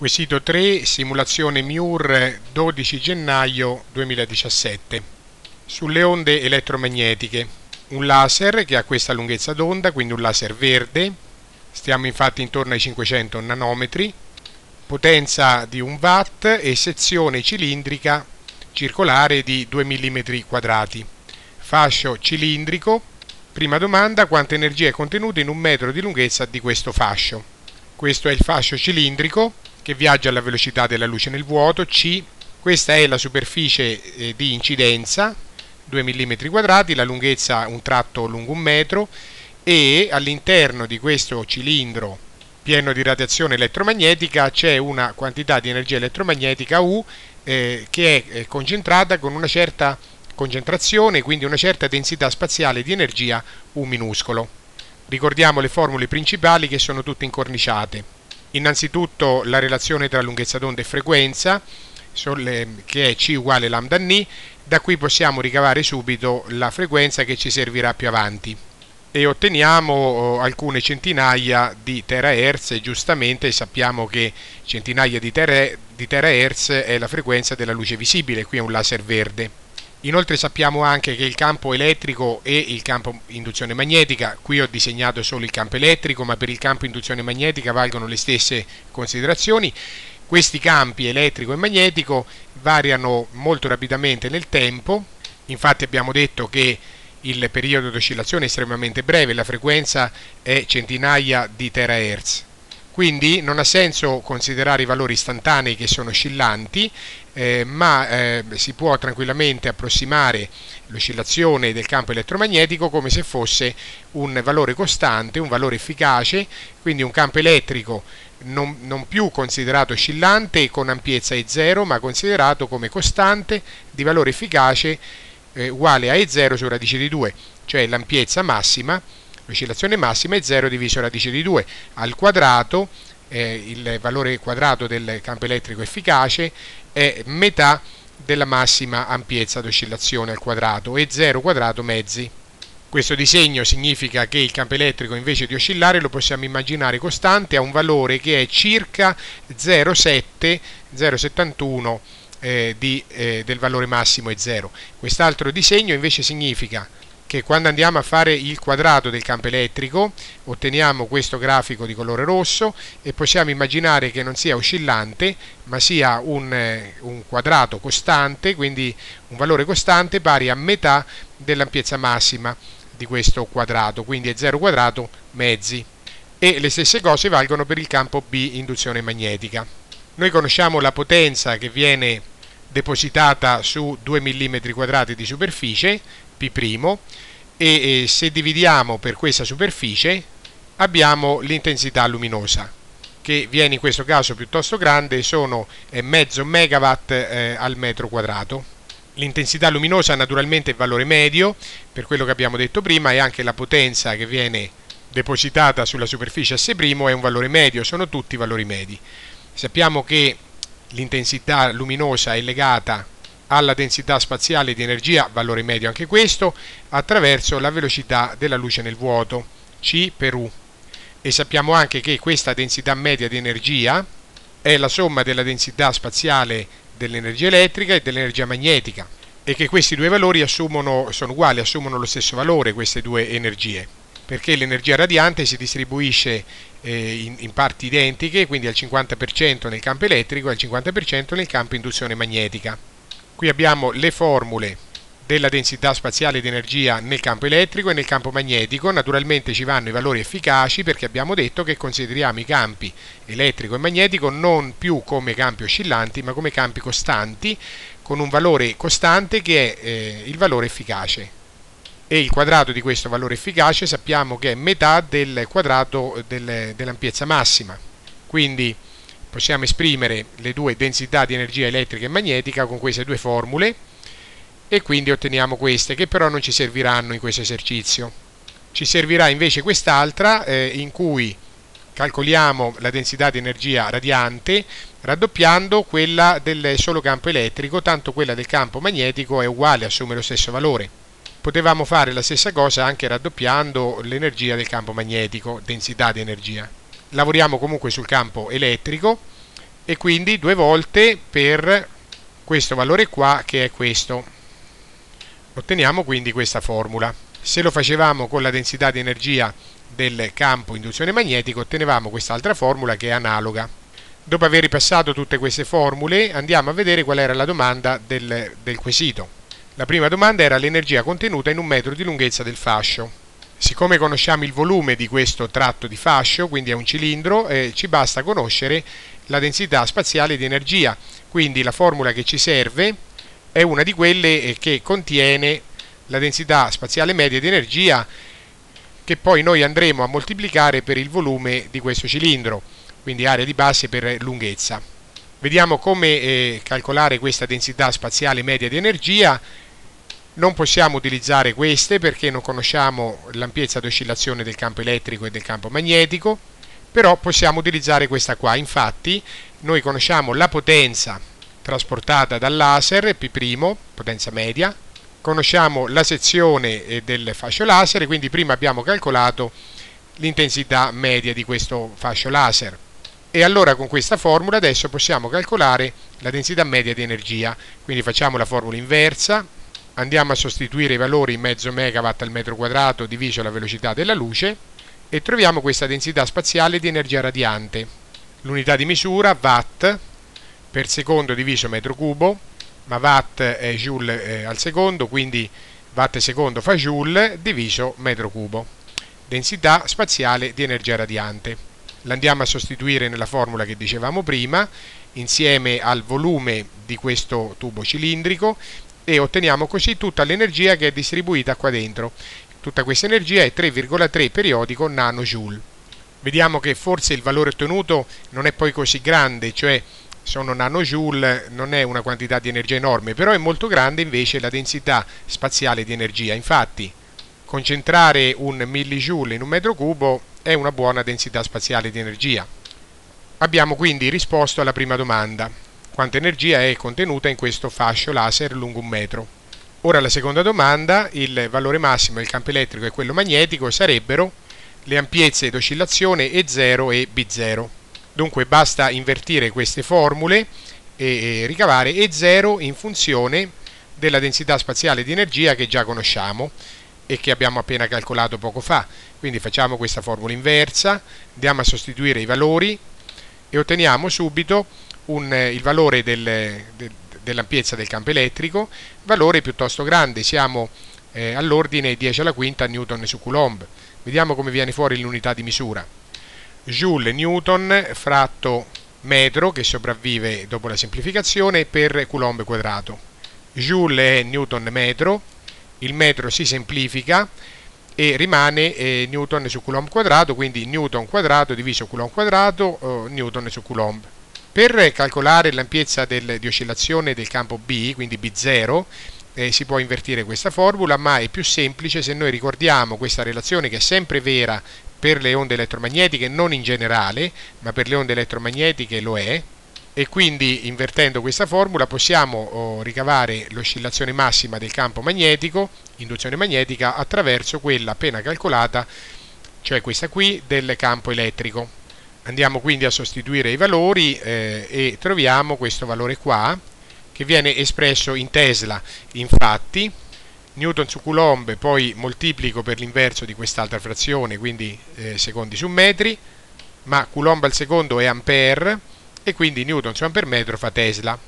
Quesito 3, simulazione MIUR 12 gennaio 2017. Sulle onde elettromagnetiche, un laser che ha questa lunghezza d'onda, quindi un laser verde, stiamo infatti intorno ai 500 nanometri, potenza di 1 watt e sezione cilindrica circolare di 2 mm quadrati. Fascio cilindrico. Prima domanda, quanta energia è contenuta in un metro di lunghezza di questo fascio? Questo è il fascio cilindrico che viaggia alla velocità della luce nel vuoto, C, questa è la superficie eh, di incidenza, 2 mm quadrati, la lunghezza un tratto lungo un metro e all'interno di questo cilindro pieno di radiazione elettromagnetica c'è una quantità di energia elettromagnetica U eh, che è concentrata con una certa concentrazione, quindi una certa densità spaziale di energia U minuscolo. Ricordiamo le formule principali che sono tutte incorniciate. Innanzitutto la relazione tra lunghezza d'onda e frequenza, che è C uguale lambda n, da qui possiamo ricavare subito la frequenza che ci servirà più avanti e otteniamo oh, alcune centinaia di terahertz giustamente sappiamo che centinaia di terahertz è la frequenza della luce visibile, qui è un laser verde. Inoltre sappiamo anche che il campo elettrico e il campo induzione magnetica, qui ho disegnato solo il campo elettrico, ma per il campo induzione magnetica valgono le stesse considerazioni. Questi campi elettrico e magnetico variano molto rapidamente nel tempo, infatti abbiamo detto che il periodo di oscillazione è estremamente breve, la frequenza è centinaia di terahertz. Quindi non ha senso considerare i valori istantanei che sono oscillanti, eh, ma eh, si può tranquillamente approssimare l'oscillazione del campo elettromagnetico come se fosse un valore costante, un valore efficace, quindi un campo elettrico non, non più considerato oscillante con ampiezza E0, ma considerato come costante di valore efficace eh, uguale a E0 su radice di 2, cioè l'ampiezza massima l'oscillazione massima è 0 diviso radice di 2 al quadrato, eh, il valore quadrato del campo elettrico efficace è metà della massima ampiezza d'oscillazione al quadrato e 0 quadrato mezzi. Questo disegno significa che il campo elettrico invece di oscillare lo possiamo immaginare costante a un valore che è circa 0,7, 0,71 eh, eh, del valore massimo è 0. Quest'altro disegno invece significa che quando andiamo a fare il quadrato del campo elettrico otteniamo questo grafico di colore rosso e possiamo immaginare che non sia oscillante ma sia un, eh, un quadrato costante, quindi un valore costante pari a metà dell'ampiezza massima di questo quadrato, quindi è 0 quadrato mezzi. E le stesse cose valgono per il campo B induzione magnetica. Noi conosciamo la potenza che viene depositata su 2 mm quadrati di superficie, P' e, se dividiamo per questa superficie abbiamo l'intensità luminosa che viene in questo caso piuttosto grande, sono eh, mezzo megawatt eh, al metro quadrato. L'intensità luminosa naturalmente è il valore medio, per quello che abbiamo detto prima, e anche la potenza che viene depositata sulla superficie S' è un valore medio, sono tutti valori medi. Sappiamo che l'intensità luminosa è legata alla densità spaziale di energia, valore medio anche questo, attraverso la velocità della luce nel vuoto, C per U. E sappiamo anche che questa densità media di energia è la somma della densità spaziale dell'energia elettrica e dell'energia magnetica e che questi due valori assumono, sono uguali, assumono lo stesso valore queste due energie perché l'energia radiante si distribuisce eh, in, in, parti identiche, quindi al 50% nel campo elettrico e al 50% nel campo induzione magnetica. Qui abbiamo le formule della densità spaziale di energia nel campo elettrico e nel campo magnetico. Naturalmente ci vanno i valori efficaci perché abbiamo detto che consideriamo i campi elettrico e magnetico non più come campi oscillanti ma come campi costanti con un valore costante che è eh, il valore efficace. E il quadrato di questo valore efficace sappiamo che è metà del quadrato del, dell'ampiezza massima. Quindi possiamo esprimere le due densità di energia elettrica e magnetica con queste due formule e quindi otteniamo queste che però non ci serviranno in questo esercizio. Ci servirà invece quest'altra eh, in cui calcoliamo la densità di energia radiante raddoppiando quella del solo campo elettrico, tanto quella del campo magnetico è uguale, assume lo stesso valore. Potevamo fare la stessa cosa anche raddoppiando l'energia del campo magnetico, densità di energia lavoriamo comunque sul campo elettrico e quindi due volte per questo valore qua che è questo. Otteniamo quindi questa formula. Se lo facevamo con la densità di energia del campo induzione magnetica ottenevamo quest'altra formula che è analoga. Dopo aver ripassato tutte queste formule andiamo a vedere qual era la domanda del, del quesito. La prima domanda era l'energia contenuta in un metro di lunghezza del fascio. Siccome conosciamo il volume di questo tratto di fascio, quindi è un cilindro, eh, ci basta conoscere la densità spaziale di energia. Quindi la formula che ci serve è una di quelle eh, che contiene la densità spaziale media di energia che poi noi andremo a moltiplicare per il volume di questo cilindro, quindi area di base per lunghezza. Vediamo come eh, calcolare questa densità spaziale media di energia. Non possiamo utilizzare queste perché non conosciamo l'ampiezza d'oscillazione del campo elettrico e del campo magnetico, però possiamo utilizzare questa qua. Infatti noi conosciamo la potenza trasportata dal laser, P', potenza media, conosciamo la sezione eh, del fascio laser, quindi prima abbiamo calcolato l'intensità media di questo fascio laser. E allora con questa formula adesso possiamo calcolare la densità media di energia. Quindi facciamo la formula inversa, andiamo a sostituire i valori mezzo megawatt al metro quadrato diviso la velocità della luce e troviamo questa densità spaziale di energia radiante. L'unità di misura watt per secondo diviso metro cubo ma watt è joule eh, al secondo, quindi watt secondo fa joule diviso metro cubo. Densità spaziale di energia radiante. L'andiamo a sostituire nella formula che dicevamo prima, insieme al volume di questo tubo cilindrico e otteniamo così tutta l'energia che è distribuita qua dentro. Tutta questa energia è 3,3 periodico nanojoule. Vediamo che forse il valore ottenuto non è poi così grande, cioè sono nanojoule, non è una quantità di energia enorme, però è molto grande invece la densità spaziale di energia. Infatti, concentrare un millijoule in un metro cubo è una buona densità spaziale di energia. Abbiamo quindi risposto alla prima domanda. Quanta energia è contenuta in questo fascio laser lungo un metro? Ora la seconda domanda, il valore massimo del campo elettrico e quello magnetico sarebbero le ampiezze d'oscillazione E0 e B0. Dunque basta invertire queste formule e ricavare E0 in funzione della densità spaziale di energia che già conosciamo e che abbiamo appena calcolato poco fa. Quindi facciamo questa formula inversa, andiamo a sostituire i valori e otteniamo subito un, il valore del, de, dell'ampiezza del campo elettrico, valore piuttosto grande, siamo eh, all'ordine 10 alla quinta newton su coulomb. Vediamo come viene fuori l'unità di misura joule newton fratto metro che sopravvive dopo la semplificazione per coulomb quadrato. Joule è newton metro, il metro si semplifica e rimane eh, newton su coulomb quadrato, quindi newton quadrato diviso coulomb quadrato, eh, newton su coulomb. Per calcolare l'ampiezza di oscillazione del campo B, quindi B0, eh, si può invertire questa formula, ma è più semplice se noi ricordiamo questa relazione che è sempre vera per le onde elettromagnetiche, non in generale, ma per le onde elettromagnetiche lo è, e quindi invertendo questa formula possiamo oh, ricavare l'oscillazione massima del campo magnetico, induzione magnetica, attraverso quella appena calcolata, cioè questa qui, del campo elettrico. Andiamo quindi a sostituire i valori eh, e troviamo questo valore qua, che viene espresso in Tesla, infatti, newton su coulomb poi moltiplico per l'inverso di quest'altra frazione quindi eh, secondi su metri ma coulomb al secondo è ampere e quindi newton su ampere metro fa tesla.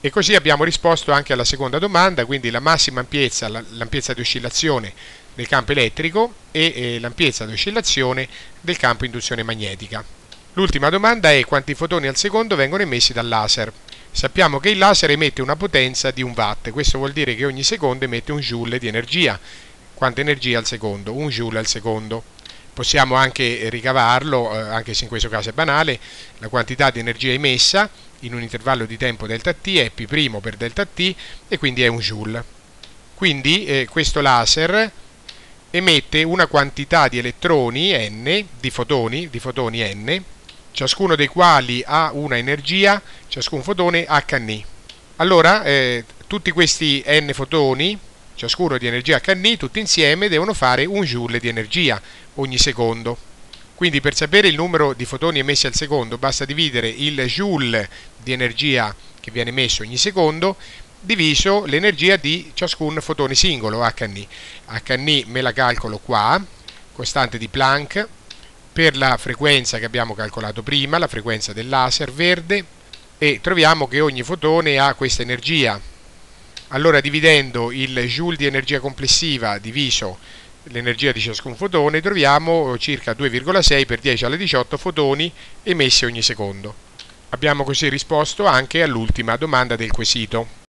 E così abbiamo risposto anche alla seconda domanda quindi la massima ampiezza l'ampiezza di oscillazione del campo elettrico e eh, l'ampiezza di oscillazione del campo induzione magnetica l'ultima domanda è quanti fotoni al secondo vengono emessi dal laser Sappiamo che il laser emette una potenza di un watt, questo vuol dire che ogni secondo emette un joule di energia. Quanta energia al secondo? Un joule al secondo. Possiamo anche ricavarlo, eh, anche se in questo caso è banale, la quantità di energia emessa in un intervallo di tempo delta t è P' per delta t e quindi è un joule. Quindi eh, questo laser emette una quantità di elettroni n, di fotoni, di fotoni n, ciascuno dei quali ha una energia, ciascun fotone HN. Allora, eh, tutti questi n fotoni, ciascuno di energia HN, tutti insieme devono fare un joule di energia ogni secondo. Quindi per sapere il numero di fotoni emessi al secondo basta dividere il joule di energia che viene emesso ogni secondo diviso l'energia di ciascun fotone singolo HNI. HNI me la calcolo qua, costante di Planck, per la frequenza che abbiamo calcolato prima, la frequenza del laser verde, e troviamo che ogni fotone ha questa energia. Allora dividendo il joule di energia complessiva diviso l'energia di ciascun fotone troviamo circa 2,6 per 10 alla 18 fotoni emessi ogni secondo. Abbiamo così risposto anche all'ultima domanda del quesito.